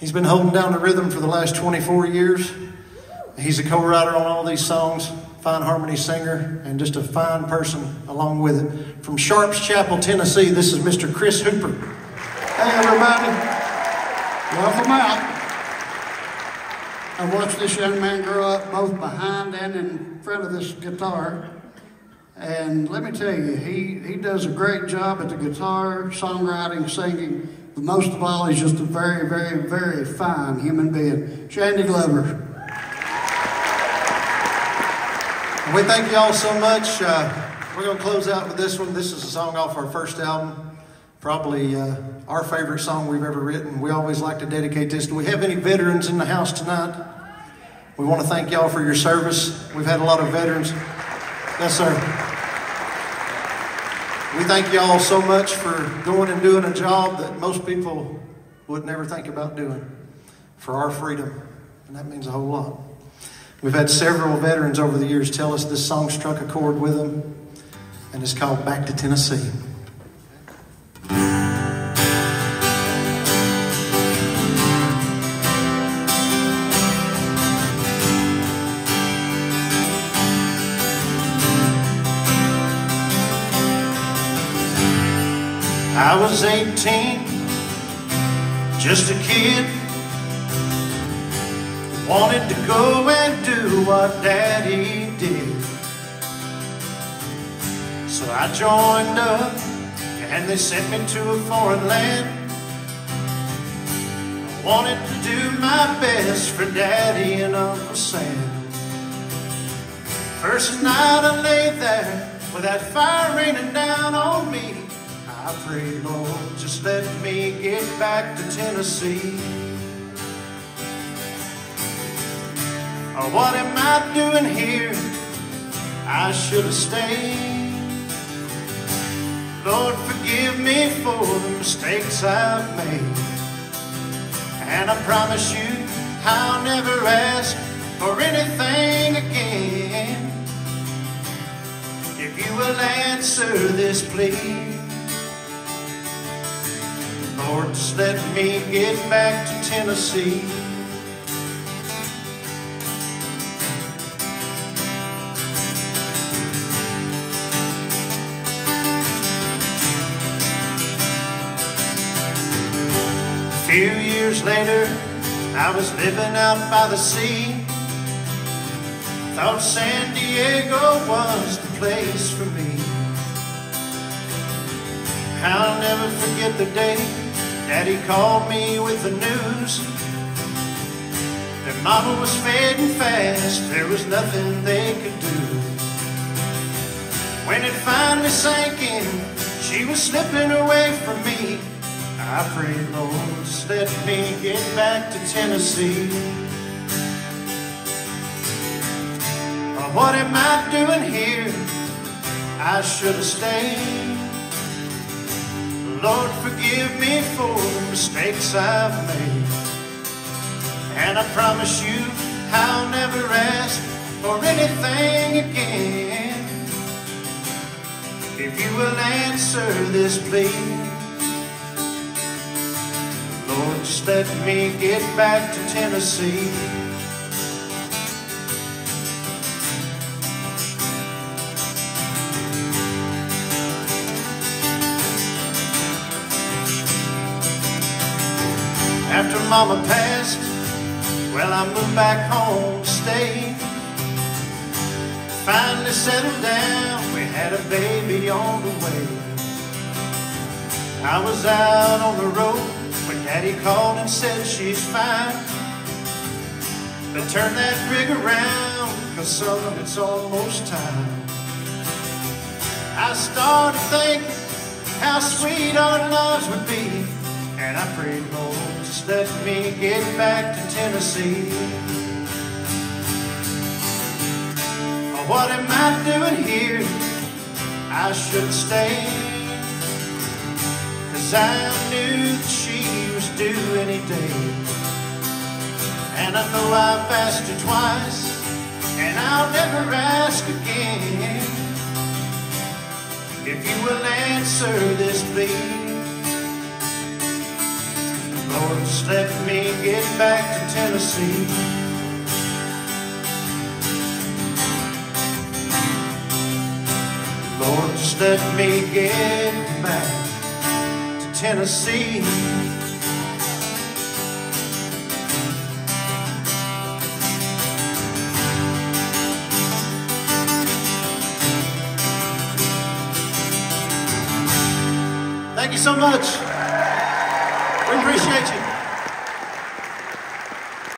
He's been holding down the rhythm for the last 24 years. He's a co-writer on all these songs, fine harmony singer, and just a fine person along with it. From Sharps Chapel, Tennessee, this is Mr. Chris Hooper. Hey everybody, welcome out. I watched this young man grow up both behind and in front of this guitar. And let me tell you, he, he does a great job at the guitar, songwriting, singing. But most of all, he's just a very, very, very fine human being. Shandy Glover. We thank you all so much. Uh, we're going to close out with this one. This is a song off our first album. Probably uh, our favorite song we've ever written. We always like to dedicate this. Do we have any veterans in the house tonight? We want to thank y'all for your service. We've had a lot of veterans. Yes, sir. We thank you all so much for going and doing a job that most people would never think about doing for our freedom. And that means a whole lot. We've had several veterans over the years tell us this song struck a chord with them, and it's called Back to Tennessee. I was 18, just a kid. Wanted to go and do what daddy did. So I joined up and they sent me to a foreign land. I wanted to do my best for daddy and Uncle Sam. First night I lay there with that fire raining down on. I pray, Lord, just let me get back to Tennessee. Oh, what am I doing here? I should have stayed. Lord, forgive me for the mistakes I've made. And I promise you, I'll never ask for anything again. If you will answer this plea. Just let me get back to Tennessee. A few years later, I was living out by the sea. Thought San Diego was the place for me. I'll never forget the day Daddy called me with the news that Mama was fading fast, there was nothing they could do. When it finally sank in, she was slipping away from me. I prayed, Lord, let me get back to Tennessee. What am I doing here? I should have stayed. Lord, forgive me mistakes I've made. And I promise you I'll never ask for anything again. If you will answer this plea, Lord, just let me get back to Tennessee. After Mama passed, well, I moved back home to stay. Finally settled down, we had a baby on the way. I was out on the road when Daddy called and said she's fine. But turn that rig around, cause son, it's almost time. I started thinking how sweet our lives would be, and I prayed, Lord, just let me get back to Tennessee. Oh, what am I doing here? I should stay. Cause I knew that she was due any day. And I know I've asked her twice, and I'll never ask again. If you will answer this plea. Just let me get back to Tennessee. Lord, just let me get back to Tennessee. Thank you so much. We appreciate you.